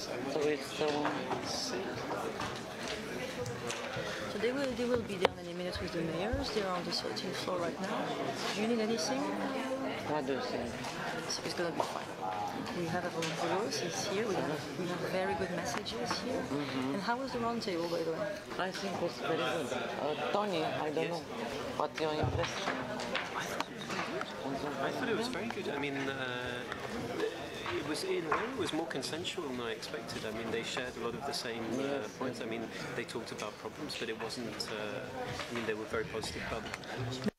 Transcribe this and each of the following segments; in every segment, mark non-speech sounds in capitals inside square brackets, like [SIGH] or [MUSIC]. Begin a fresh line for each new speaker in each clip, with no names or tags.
So it's um,
So they will they will be there in a minute with the mayors. They're on the 13th floor right now. Do you need anything?
what do you think?
So it's gonna be fine. We have Avramopoulos, he's here. We have, we have very good messages here. And how was the roundtable, by the way?
I think it's very good. Uh, Tony, I don't know what your impression.
I thought it was very good. I mean, uh, it was in a way it was more consensual than I expected. I mean, they shared a lot of the same uh, points. I mean, they talked about problems, but it wasn't. Uh, I mean, they were very positive about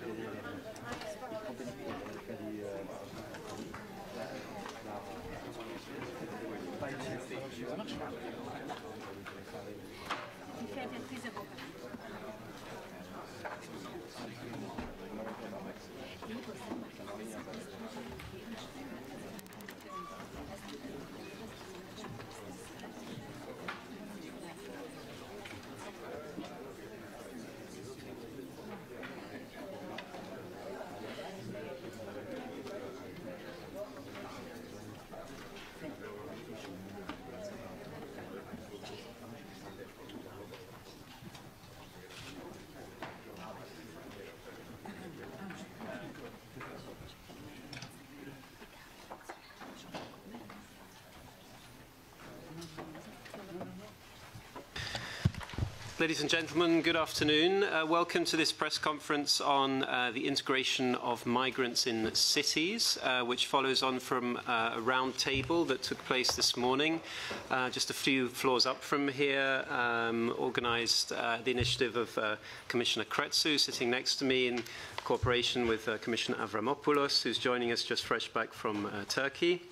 Thank you.
Ladies and gentlemen, good afternoon. Uh, welcome to this press conference on uh, the integration of migrants in cities, uh, which follows on from uh, a round table that took place this morning, uh, just a few floors up from here, um, organised uh, the initiative of Commissioner Crețu sitting next to me in cooperation with Commissioner Avramopoulos, who's joining us just fresh back from Turkey.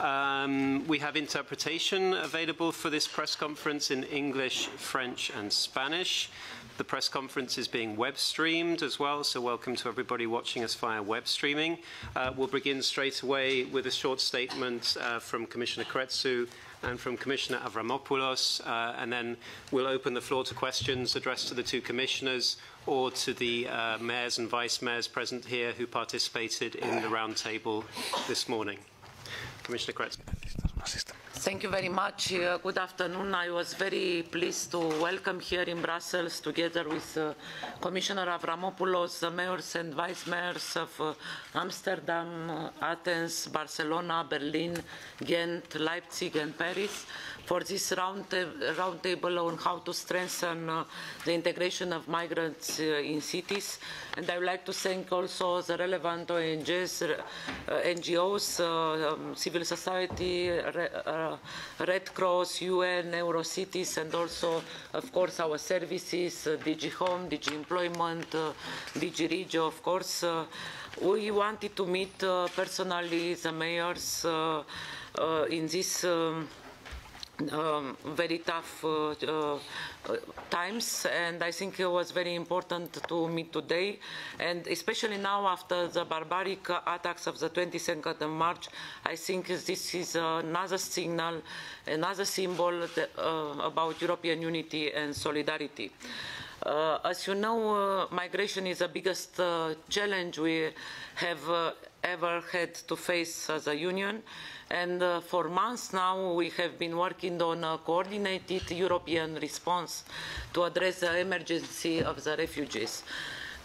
Um, we have interpretation available for this press conference in English, French and Spanish. The press conference is being web streamed as well, so welcome to everybody watching us via web streaming. Uh, we'll begin straight away with a short statement uh, from Commissioner Crețu and from Commissioner Avramopoulos, uh, and then we'll open the floor to questions addressed to the two commissioners or to the uh, mayors and vice mayors present here who participated in the roundtable this morning. Commissioner.
Thank you very much. Uh, good afternoon. I was very pleased to welcome here in Brussels, together with uh, Commissioner Avramopoulos, the mayors and vice mayors of uh, Amsterdam, uh, Athens, Barcelona, Berlin, Ghent, Leipzig, and Paris, for this roundtable round on how to strengthen uh, the integration of migrants uh, in cities. And I would like to thank also the relevant ONGs, uh, NGOs, um, civil society, Red Cross, UN, Eurocities, and also, of course, our services, DG Home, DG Employment, DG Regio, of course. we wanted to meet personally the mayors in this um, um, very tough uh, uh, times and I think it was very important to meet today and especially now after the barbaric attacks of the 22nd of March I think this is another signal another symbol that, uh, about European unity and solidarity. Uh, as you know, uh, migration is the biggest uh, challenge we have ever had to face as a union. And uh, for months now, we have been working on a coordinated European response to address the emergency of the refugees.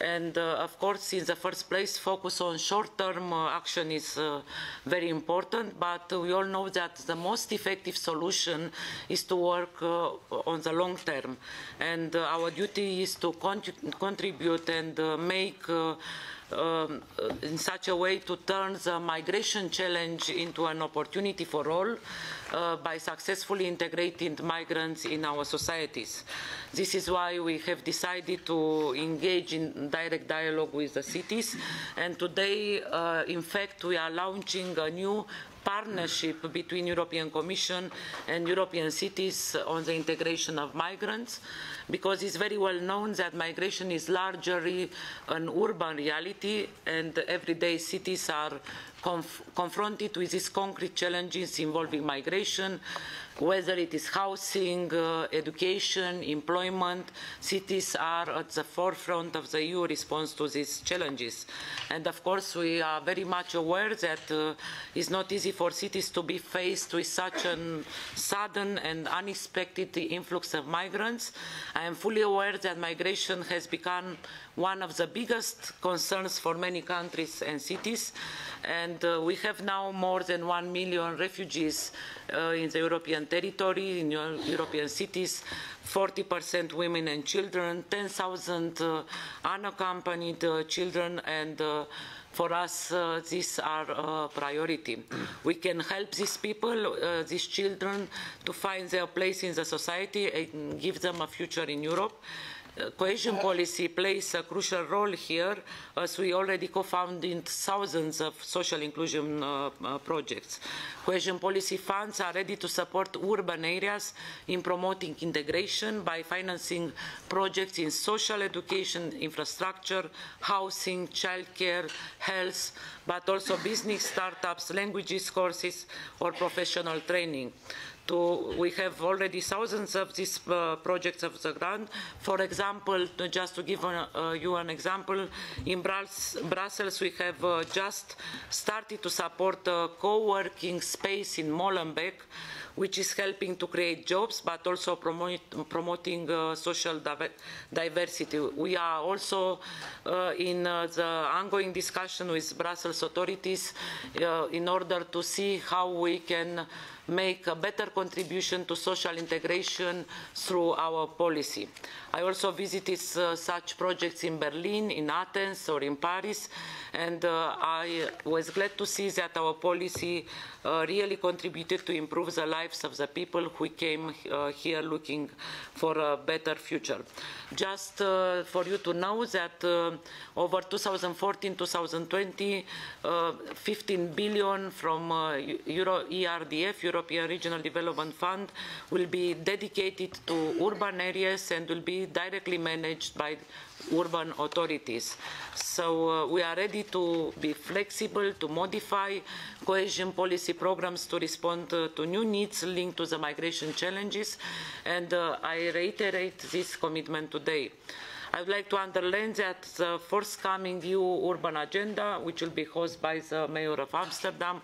And uh, of course, in the first place, focus on short-term uh, action is uh, very important, but we all know that the most effective solution is to work uh, on the long term. And uh, our duty is to con contribute and uh, make um, in such a way to turn the migration challenge into an opportunity for all uh, by successfully integrating migrants in our societies. This is why we have decided to engage in direct dialogue with the cities and today uh, in fact we are launching a new partnership between European Commission and European cities on the integration of migrants because it's very well known that migration is largely an urban reality and everyday cities are conf confronted with these concrete challenges involving migration, whether it is housing, uh, education, employment, cities are at the forefront of the EU response to these challenges. And of course, we are very much aware that uh, it's not easy for cities to be faced with such a sudden and unexpected influx of migrants. I am fully aware that migration has become one of the biggest concerns for many countries and cities. And uh, we have now more than one million refugees in the European territory, in European cities, 40% women and children, 10,000 uh, unaccompanied uh, children, and uh, for us, uh, these are a priority. We can help these people, uh, these children, to find their place in the society and give them a future in Europe cohesion policy plays a crucial role here as we already co-founded thousands of social inclusion uh, uh, projects. Cohesion policy funds are ready to support urban areas in promoting integration by financing projects in social education, infrastructure, housing, childcare, health, but also business startups, languages courses or professional training to, we have already thousands of these uh, projects of the grant. For example, just to give uh, you an example, in Brussels we have uh, just started to support a co-working space in Molenbeek, which is helping to create jobs, but also promote, promoting uh, social diversity. We are also uh, in uh, the ongoing discussion with Brussels authorities in order to see how we can make a better contribution to social integration through our policy. I also visited uh, such projects in Berlin, in Athens, or in Paris, and uh, I was glad to see that our policy uh, really contributed to improve the lives of the people who came uh, here looking for a better future. Just uh, for you to know that uh, over 2014-2020, 15 billion from Euro ERDF, European Regional Development Fund, will be dedicated to urban areas and will be directly managed by urban authorities. So uh, we are ready to be flexible, to modify cohesion policy programs to respond uh, to new needs linked to the migration challenges, and uh, I reiterate this commitment today. I would like to underline that the forthcoming EU urban agenda, which will be hosted by the Mayor of Amsterdam,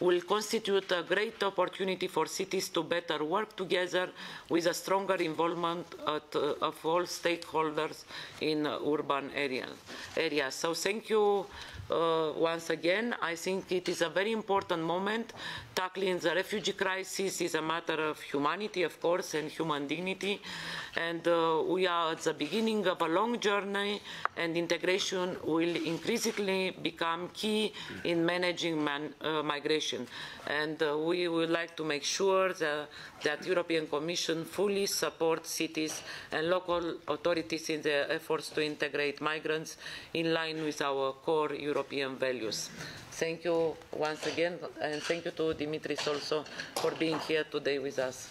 will constitute a great opportunity for cities to better work together with a stronger involvement at, uh, of all stakeholders in urban area, areas. So thank you uh, once again. I think it is a very important moment. Tackling the refugee crisis is a matter of humanity, of course, and human dignity. And uh, we are at the beginning of a long journey, and integration will increasingly become key in managing man, uh, migration. And uh, we would like to make sure that, that European Commission fully supports cities and local authorities in their efforts to integrate migrants in line with our core European values. Thank you once again, and thank you to Dimitris also for being here today with us.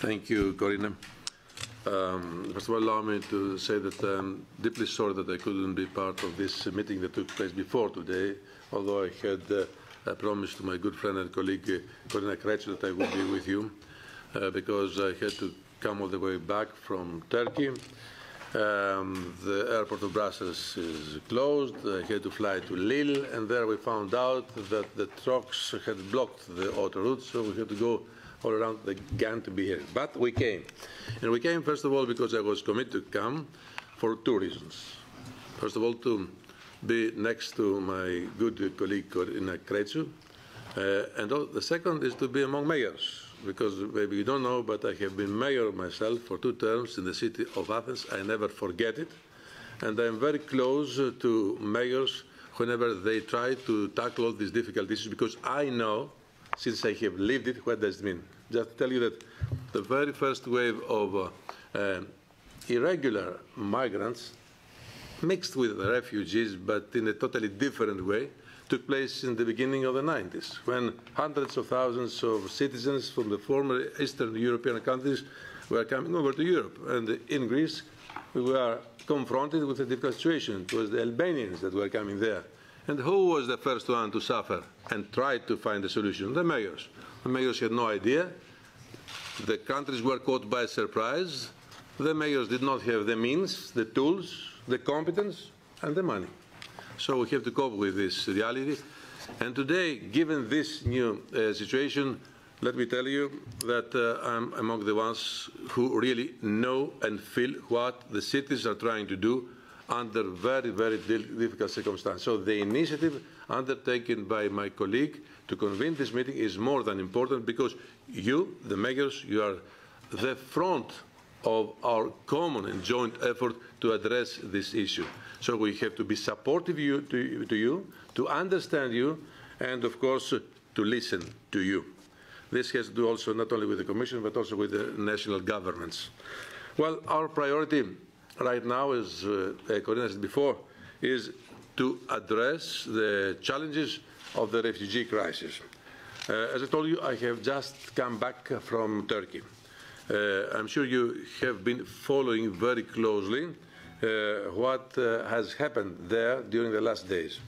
Thank you, Corina. Um, first of all, allow me to say that I'm deeply sorry that I couldn't be part of this meeting that took place before today, although I had uh, promised to my good friend and colleague uh, Corina Crețu that I would be with you, uh, because I had to come all the way back from Turkey. Um, the airport of Brussels is closed. I had to fly to Lille, and there we found out that the trucks had blocked the autoroute, so we had to go all around the GAN to be here. But we came. And we came, first of all, because I was committed to come for two reasons. First of all, to be next to my good colleague Corina Crețu. Uh, and the second is to be among mayors, because maybe you don't know, but I have been mayor myself for two terms in the city of Athens. I never forget it. And I'm very close to mayors whenever they try to tackle all these difficult issues, because I know, since I have lived it, what does it mean. Just to tell you that the very first wave of uh, uh, irregular migrants mixed with the refugees, but in a totally different way, took place in the beginning of the 90s, when hundreds of thousands of citizens from the former Eastern European countries were coming over to Europe. And in Greece, we were confronted with a difficult situation. It was the Albanians that were coming there. And who was the first one to suffer and try to find a solution? The mayors. The mayors had no idea. The countries were caught by surprise. The mayors did not have the means, the tools, the competence, and the money. So we have to cope with this reality. And today, given this new uh, situation, let me tell you that uh, I'm among the ones who really know and feel what the cities are trying to do under very, very difficult circumstances. So the initiative undertaken by my colleague to convene this meeting is more than important because you, the mayors, you are the front of our common and joint effort to address this issue. So we have to be supportive you, to, to you, to understand you, and of course, to listen to you. This has to do also not only with the Commission, but also with the national governments. Well, our priority right now, as uh, said before, is to address the challenges of the refugee crisis. Uh, as I told you, I have just come back from Turkey. Uh, I'm sure you have been following very closely uh, what uh, has happened there during the last days.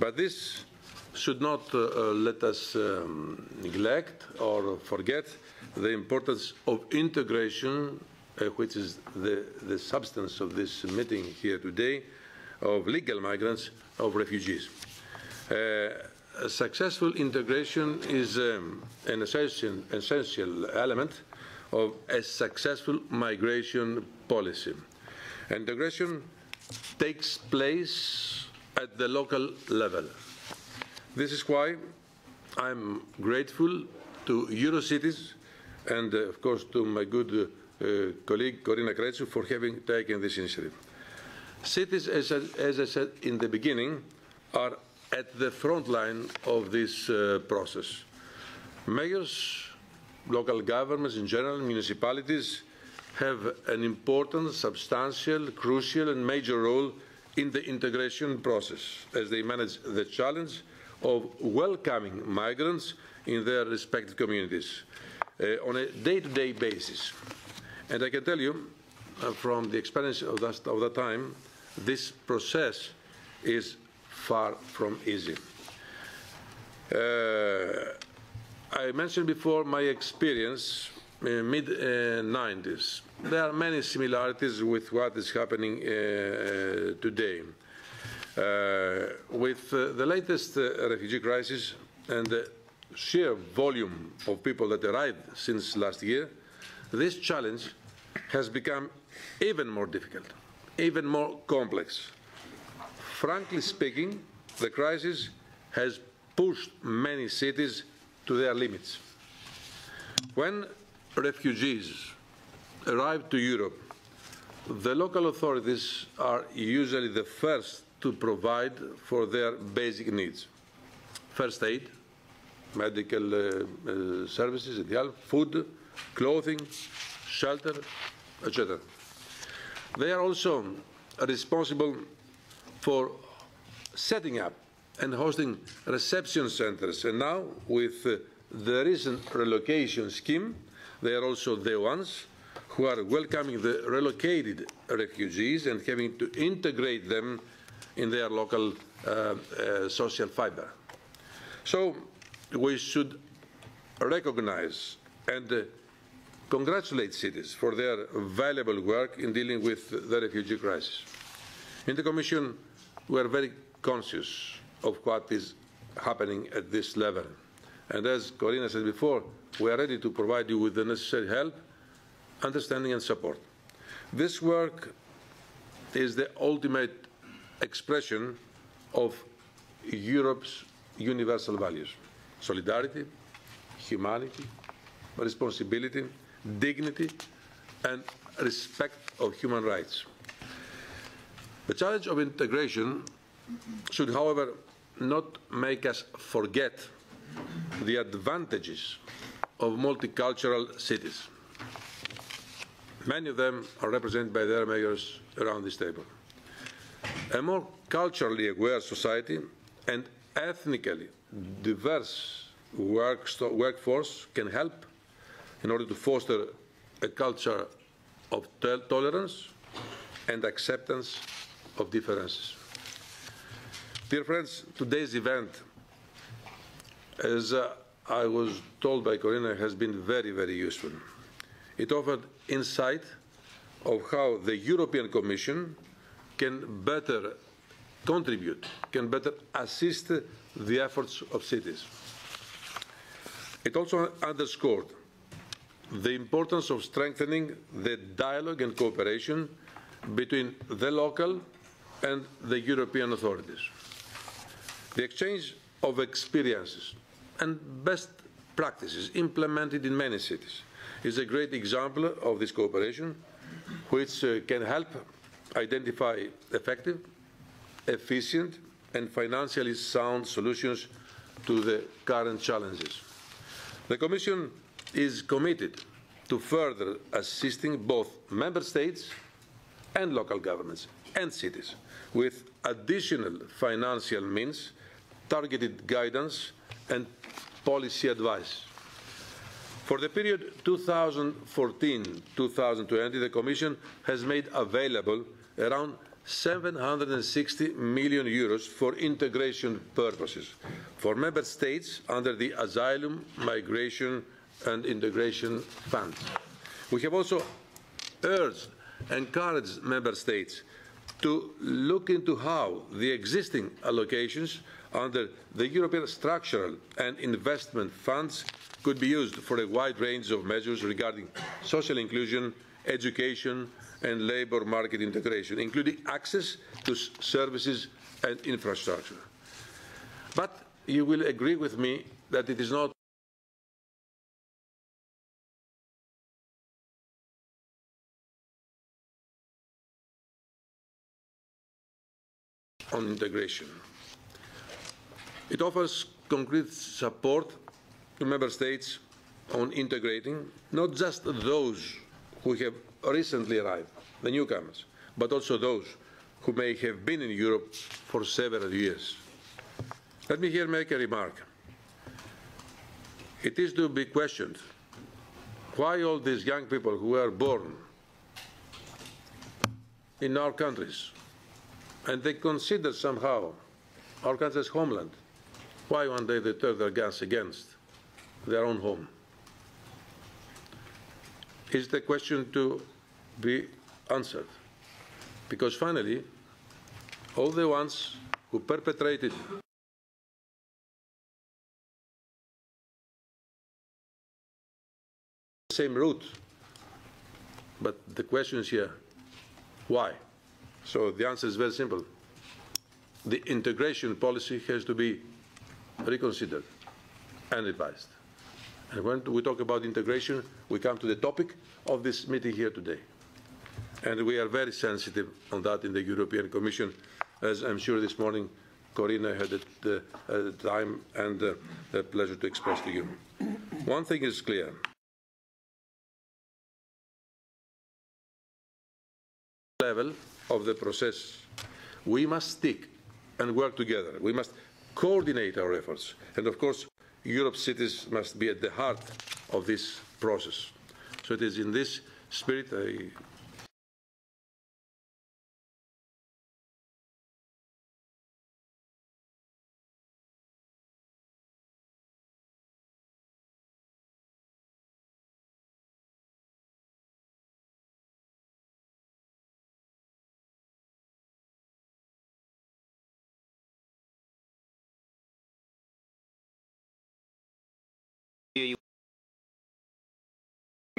But this should not uh, uh, let us um, neglect or forget the importance of integration, which is the, the substance of this meeting here today, of legal migrants, of refugees. Uh, successful integration is um, an essential, essential element of a successful migration policy. Integration takes place at the local level. This is why I'm grateful to Eurocities and, uh, of course, to my good uh, colleague Corina Crețu for having taken this initiative. Cities, as, I- as I said in the beginning, are at the front line of this uh, process. Mayors, local governments in general, municipalities have an important, substantial, crucial and major role in the integration process as they manage the challenge of welcoming migrants in their respective communities uh, on a day-to-day basis. And I can tell you uh, from the experience of that, of that time, this process is far from easy. Uh, I mentioned before my experience in the mid uh, 90s. There are many similarities with what is happening uh, uh, today. Uh, with uh, the latest uh, refugee crisis and the sheer volume of people that arrived since last year, this challenge has become even more difficult, even more complex. Frankly speaking, the crisis has pushed many cities to their limits. When refugees arrive to Europe, the local authorities are usually the first to provide for their basic needs. First aid, medical uh, uh, services food, clothing, shelter, etc. They are also responsible for setting up and hosting reception centers. And now, with uh, the recent relocation scheme, they are also the ones who are welcoming the relocated refugees and having to integrate them in their local uh, uh, social fiber. So we should recognize and uh, congratulate cities for their valuable work in dealing with the refugee crisis. In the Commission, we are very conscious of what is happening at this level. And as Corina said before, we are ready to provide you with the necessary help, understanding and support. This work is the ultimate expression of Europe's universal values solidarity, humanity, responsibility, dignity, and respect of human rights. The challenge of integration should, however, not make us forget the advantages of multicultural cities. Many of them are represented by their mayors around this table. A more culturally aware society and ethnically diverse work workforce can help in order to foster a culture of tolerance and acceptance of differences. Dear friends, today's event, as uh, I was told by Corina, has been very, very useful. It offered insight of how the European Commission can better contribute, can better assist the efforts of cities. It also underscored the importance of strengthening the dialogue and cooperation between the local and the European authorities. The exchange of experiences and best practices implemented in many cities is a great example of this cooperation, which uh, can help identify effective, efficient, and financially sound solutions to the current challenges. The Commission is committed to further assisting both Member States and local governments and cities with additional financial means, targeted guidance, and policy advice. For the period 2014-2020, the Commission has made available around 760 million euros for integration purposes for Member States under the Asylum, Migration and Integration Fund. We have also urged encouraged Member States to look into how the existing allocations under the European Structural and Investment Funds could be used for a wide range of measures regarding social inclusion, education and labour market integration, including access to services and infrastructure. But you will agree with me that it is not on integration. It offers concrete support to member states on integrating not just those who have recently arrived, the newcomers, but also those who may have been in Europe for several years. Let me here make a remark. It is to be questioned why all these young people who were born in our countries and they consider somehow our country's homeland, why one day they turn their guns against their own home? Is the question to be answered? Because finally, all the ones who perpetrated the same route, but the question is here, why? So the answer is very simple. The integration policy has to be reconsidered and revised. And when we talk about integration, we come to the topic of this meeting here today. And we are very sensitive on that in the European Commission, as I'm sure this morning Corina had the uh, time and uh, the pleasure to express to you. One thing is clear. level of the process, we must stick and work together. We must coordinate our efforts. And of course, Europe's cities must be at the heart of this process. So it is in this spirit I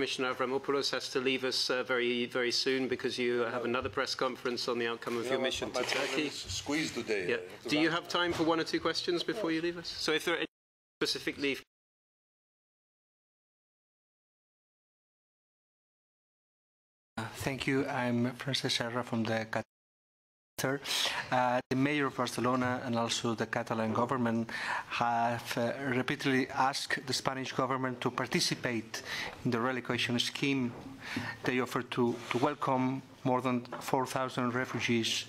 Commissioner Avramopoulos has to leave us uh, very, very soon because you have another press conference on the outcome of your mission to Turkey.
Squeezed today.
Yeah. Do you have time for one or two questions before you leave us? So if there are any specifically
Thank you. I'm Francesc Serra from the Qatar. Uh, the mayor of Barcelona and also the Catalan government have uh, repeatedly asked the Spanish government to participate in the relocation scheme. They offer to, to welcome more than 4,000 refugees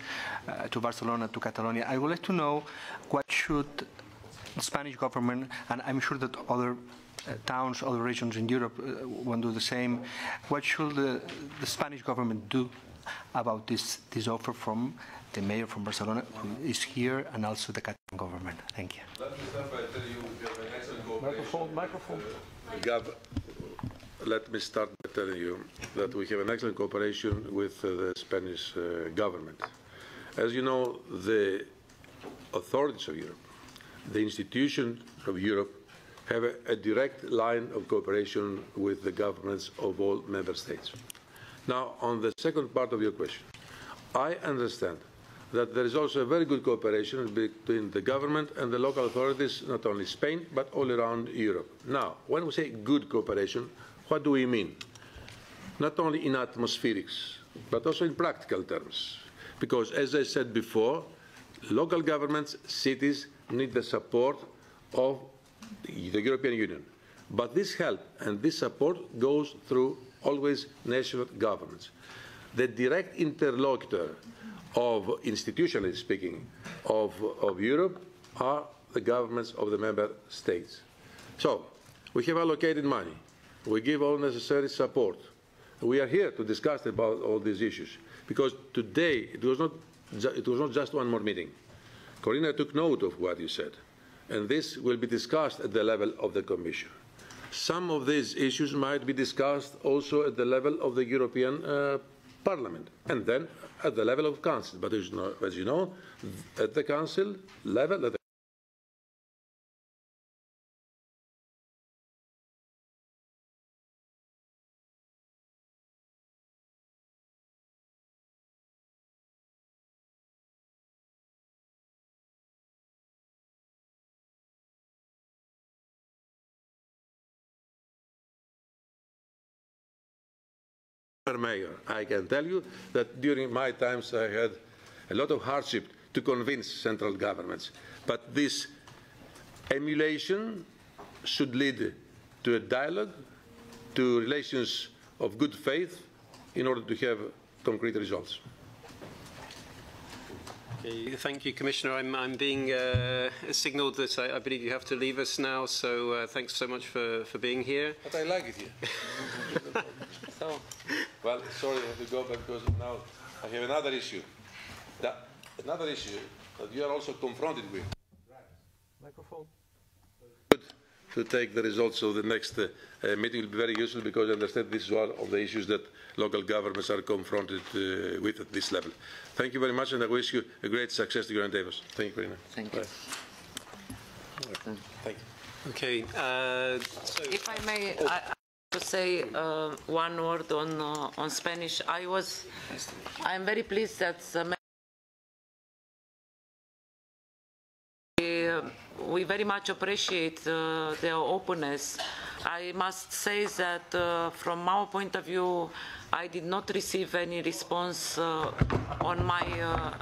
uh, to Barcelona, to Catalonia. I would like to know what should the Spanish government, and I'm sure that other uh, towns, other regions in Europe uh, want to do the same. What should the, the Spanish government do about this, this offer from the mayor from Barcelona, who is here, and also the Catalan government? Thank you.
Microphone, microphone. Gab, let me start by telling you that we have an excellent cooperation with uh, the Spanish uh, government. As you know, the authorities of Europe, the institutions of Europe, have a, a direct line of cooperation with the governments of all member states. Now, on the second part of your question, I understand that there is also a very good cooperation between the government and the local authorities, not only Spain, but all around Europe. Now, when we say good cooperation, what do we mean? Not only in atmospherics, but also in practical terms. Because, as I said before, local governments, cities need the support of the European Union. But this help and this support goes through always national governments. The direct interlocutor of, institutionally speaking, of, of Europe are the governments of the member states. So, we have allocated money. We give all necessary support. We are here to discuss about all these issues because today it was not, it was not just one more meeting. Corina took note of what you said, and this will be discussed at the level of the Commission. Some of these issues might be discussed also at the level of the European uh, Parliament, and then at the level of Council. But as you know, as you know at the Council level, at mayor, I can tell you that during my times I had a lot of hardship to convince central governments. But this emulation should lead to a dialogue, to relations of good faith in order to have concrete results.
Thank you, Commissioner. I'm, I'm being uh, signalled that I, I believe you have to leave us now, so uh, thanks so much for, for being here.
But I like it here. [LAUGHS] [LAUGHS]
So,
well, sorry, I have to go back because now I have another issue. That, another issue that you are also confronted with. Microphone. Good to take the results of the next uh, uh, meeting will be very useful because I understand this is one of the issues that local governments are confronted uh, with at this level. Thank you very much, and I wish you a great success to your endeavors. Thank you very much.
Thank you.
Bye. Thank you.
Okay, uh, so
If I may, I, I to say uh, one word on uh, on Spanish. I was, I am very pleased that we, uh, we very much appreciate uh, their openness. I must say that uh, from our point of view, I did not receive any response uh, on my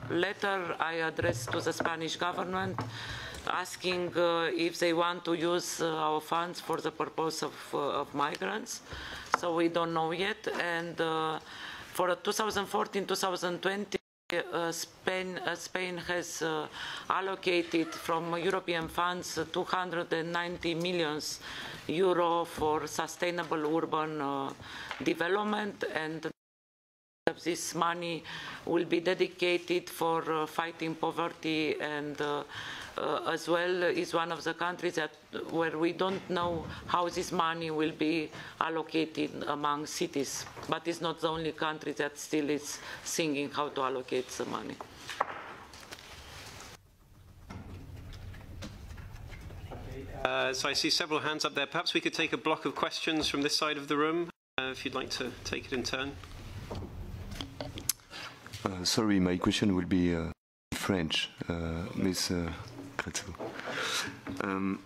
letter I addressed to the Spanish government asking uh, if they want to use uh, our funds for the purpose of, uh, of migrants. So we don't know yet. And for 2014-2020, uh, Spain, uh, Spain has uh, allocated from European funds 290 million euro for sustainable urban development and this money will be dedicated for fighting poverty and as well is one of the countries that where we don't know how this money will be allocated among cities but it's not the only country that still is thinking how to allocate the money
Uh, so I see several hands up there. Perhaps we could take a block of questions from this side of the room, uh, if you'd like to take it in turn.
Uh, sorry, my question will be uh, French, uh, Miss uh. Um,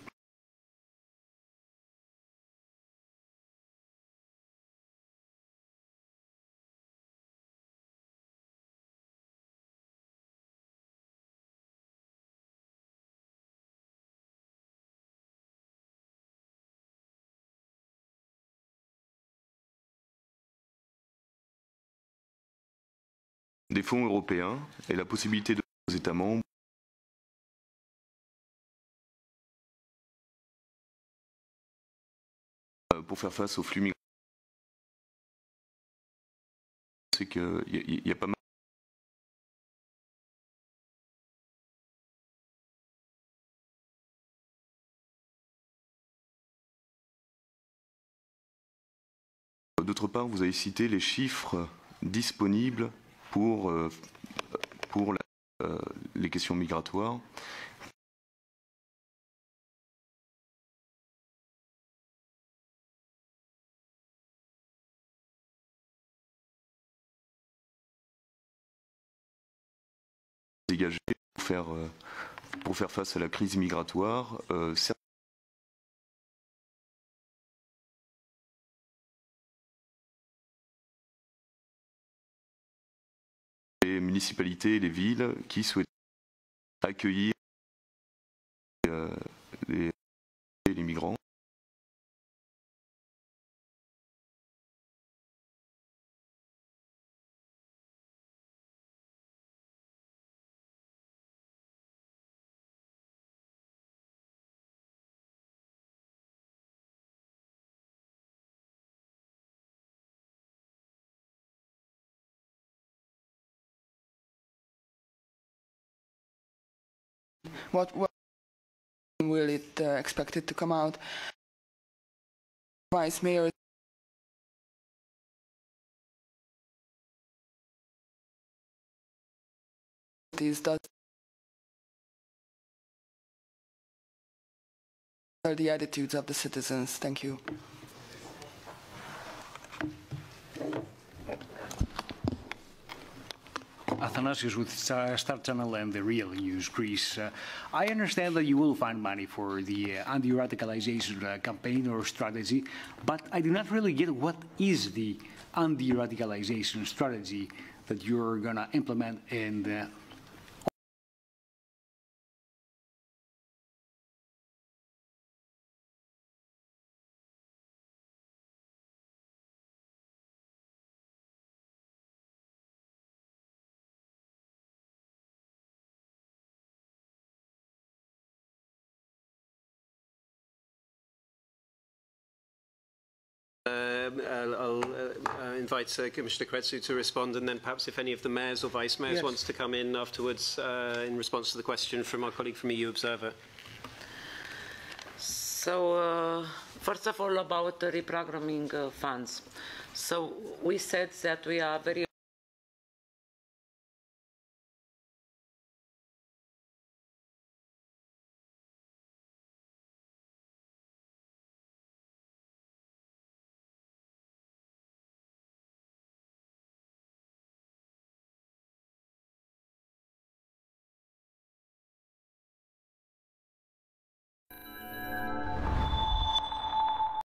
des fonds européens et la possibilité de aux États membres faire face aux flux migratoires. C'est qu'il y, y a pas mal D'autre part, vous avez cité les chiffres disponibles pour, euh, pour euh, les questions migratoires. Pour faire, euh, pour faire face à la crise migratoire. euh, les municipalités et les villes qui souhaitent accueillir euh,
what, what will it uh, expected to come out? Vice Mayor is does are the attitudes of the citizens. Thank you.
Athanasius with Star, Channel and the Real News Greece. Uh, I understand that you will find money for the uh, anti-radicalization uh, campaign or strategy, but I do not really get what is the anti-radicalization strategy that you're going to implement in
Um, I'll, I'll uh, uh, invite uh, Commissioner Crețu to respond, and then perhaps if any of the mayors or vice mayors
Yes.
wants to come in afterwards uh, in response to the question from our colleague from EU Observer.
So, uh, first of all, about the reprogramming uh, funds. So, we said that we are very